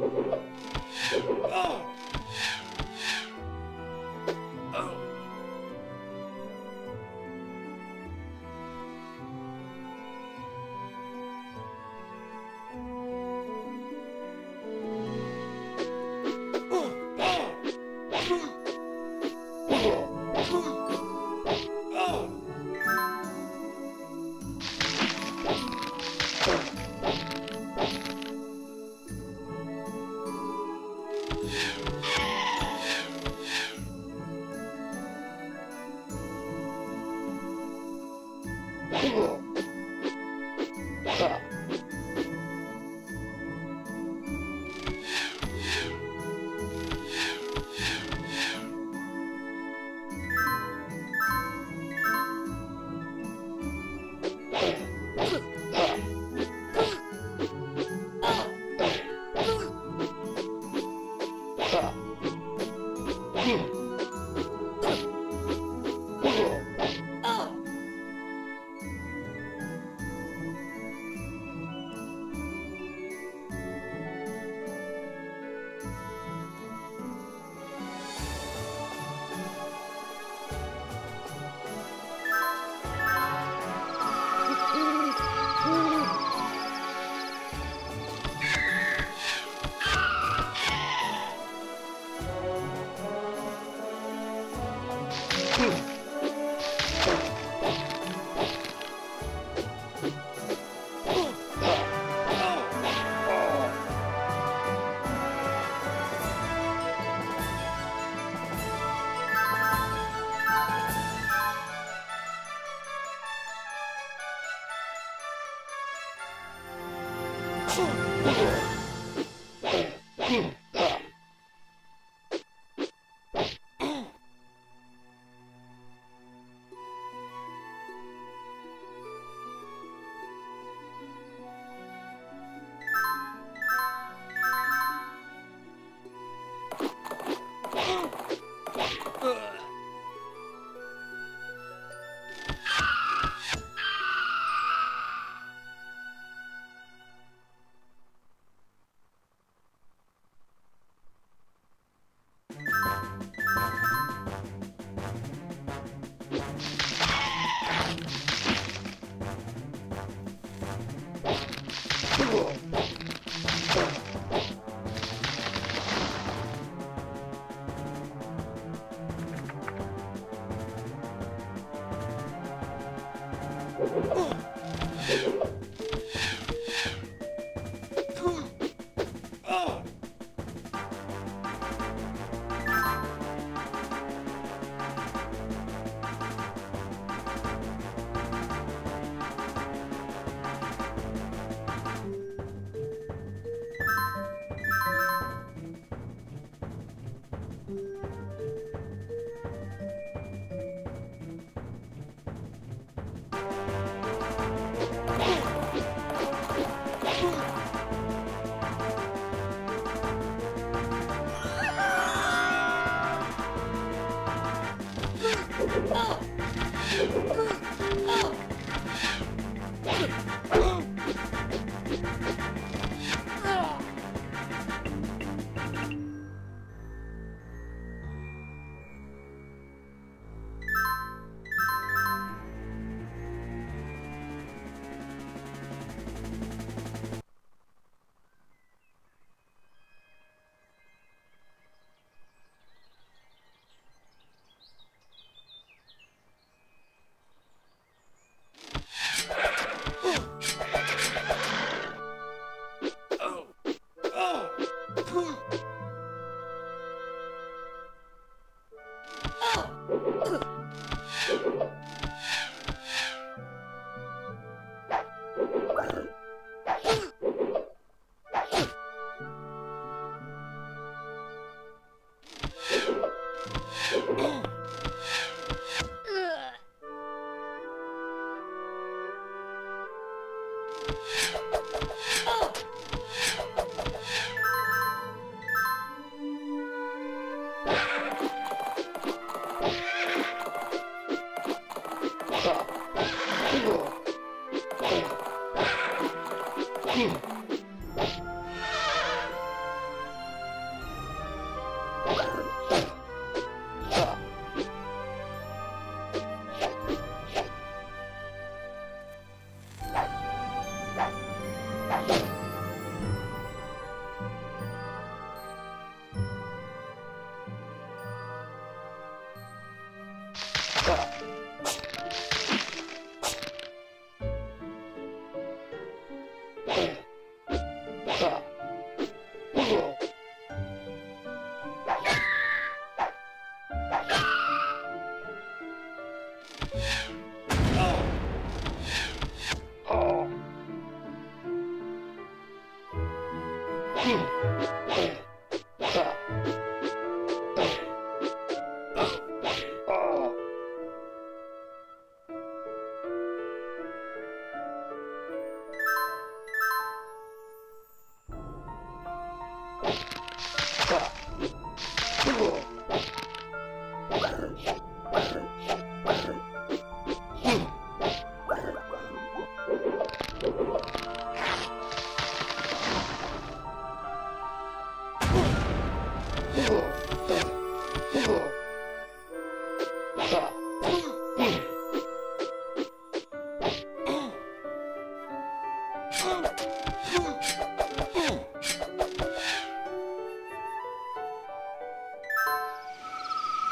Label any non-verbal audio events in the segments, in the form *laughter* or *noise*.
Oh! *sighs* Oh. そ。あっ! Let's go.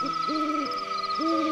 Mm-hmm.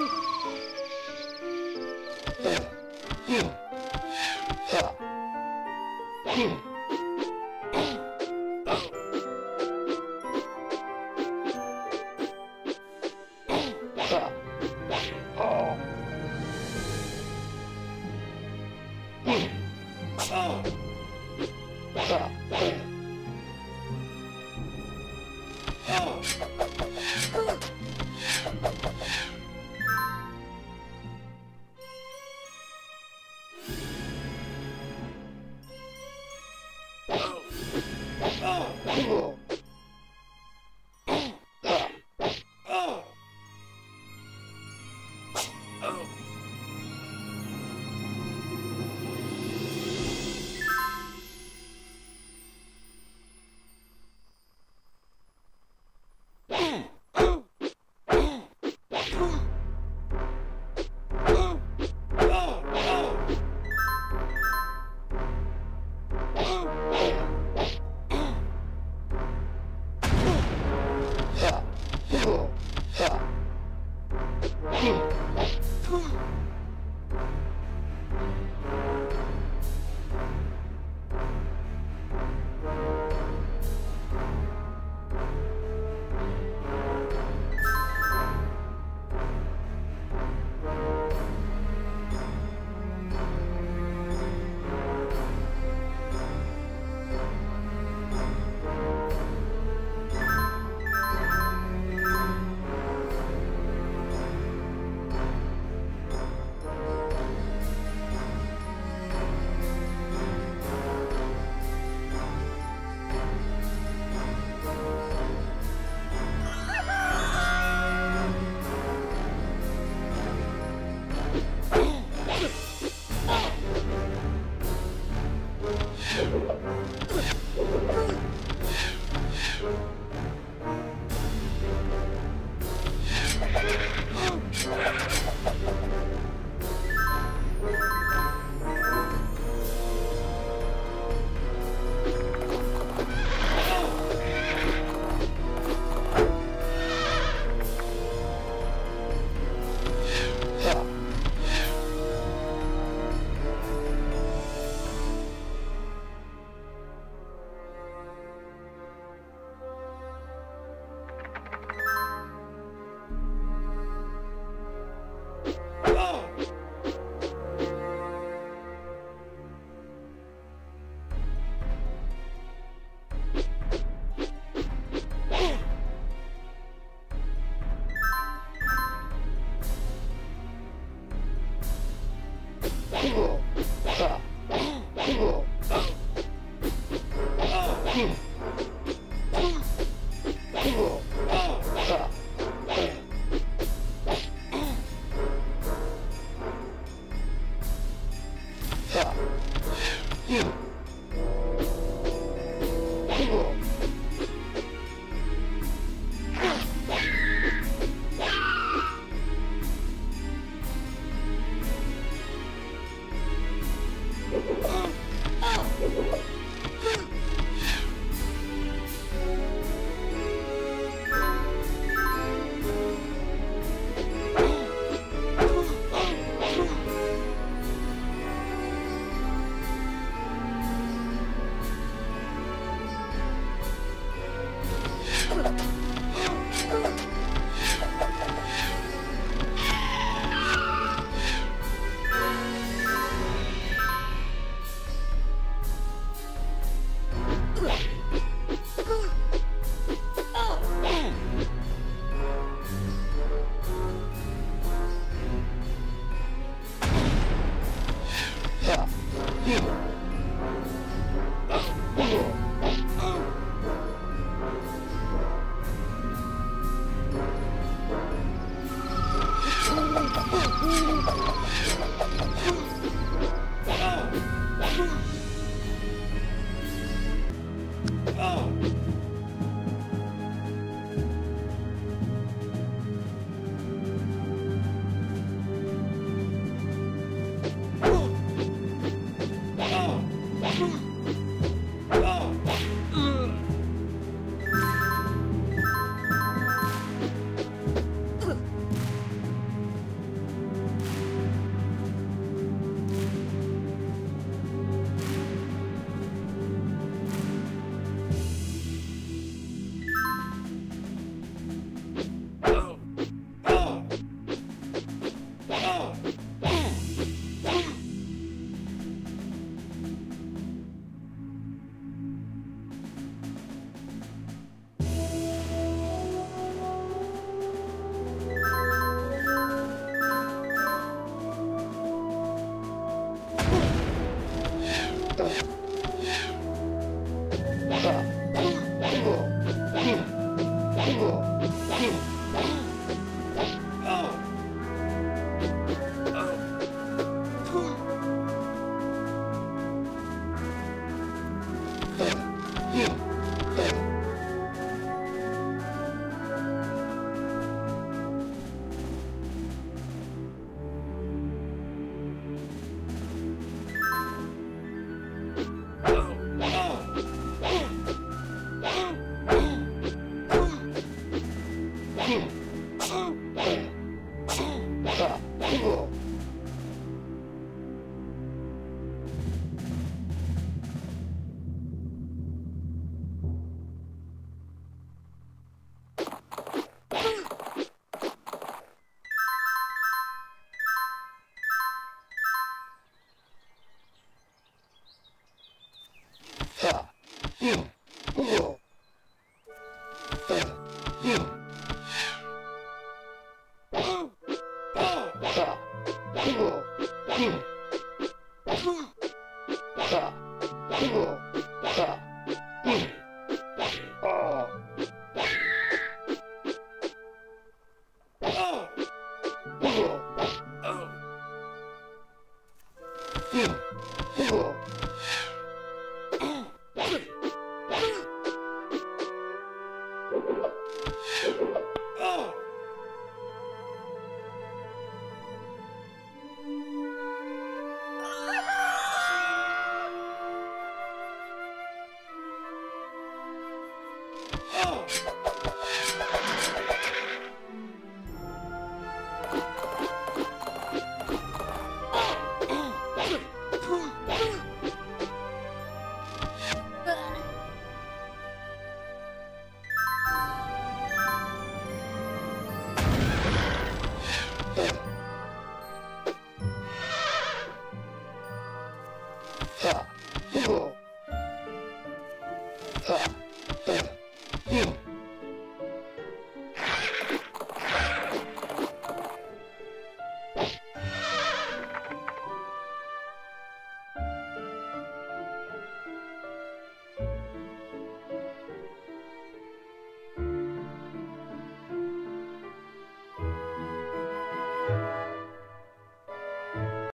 You